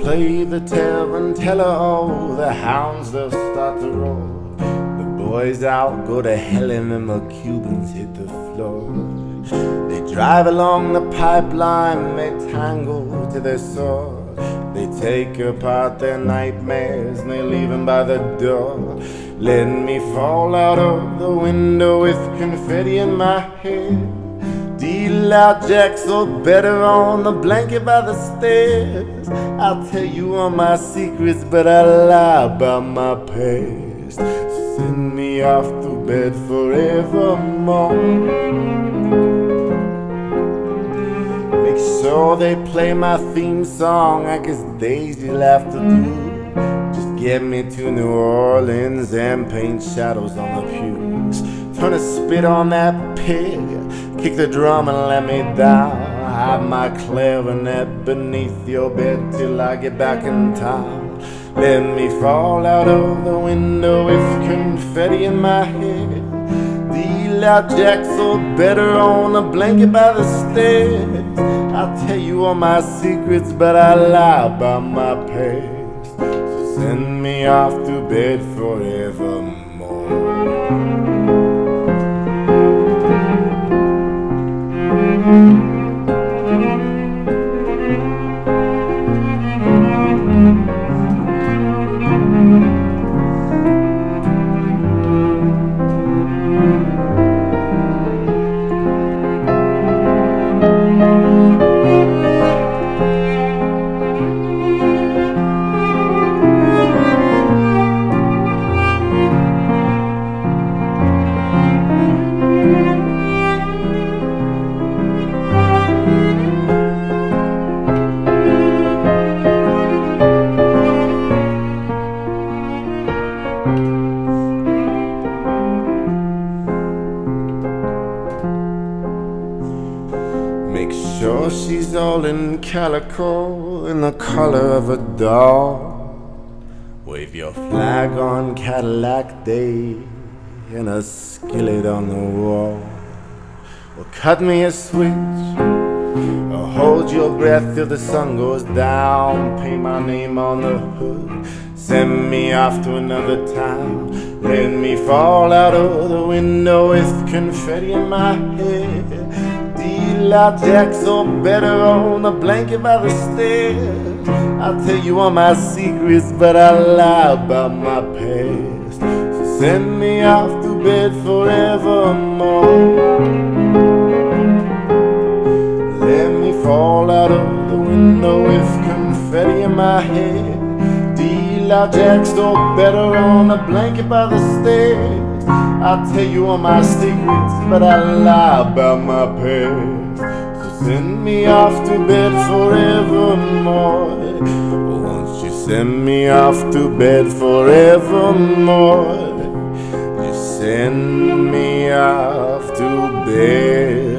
play the tarantella, oh, the hounds they'll start to roar. The boys out go to hell and then the Cubans hit the floor. They drive along the pipeline, they tangle to their sword. They take apart their nightmares and they leave them by the door. Let me fall out of the window with confetti in my head. Deal out jacks or better on the blanket by the stairs. I'll tell you all my secrets, but I lie about my past. Send me off to bed forevermore. Make sure they play my theme song, I guess Daisy'll have to do. Just get me to New Orleans and paint shadows on the pews. Turn a spit on that pig, kick the drum and let me down. Hide my clarinet beneath your bed till I get back in town. Let me fall out of the window with confetti in my head. Deal out jacks or better on a blanket by the stairs. I'll tell you all my secrets, but I lie about my past. So send me off to bed forevermore. Make she's all in calico in the color of a doll. Wave your flag on Cadillac Day and a skillet on the wall. Or cut me a switch. Or hold your breath till the sun goes down. Paint my name on the hood. Send me off to another town. Let me fall out of the window with confetti in my head. Out jacks or better on a blanket by the stairs. I'll tell you all my secrets, but I lie about my past. So send me off to bed forevermore. Let me fall out of the window with confetti in my head. Out jacks or better on a blanket by the stairs. I'll tell you all my secrets, but I lie about my past. Send me off to bed forevermore. Won't you send me off to bed forevermore? You send me off to bed.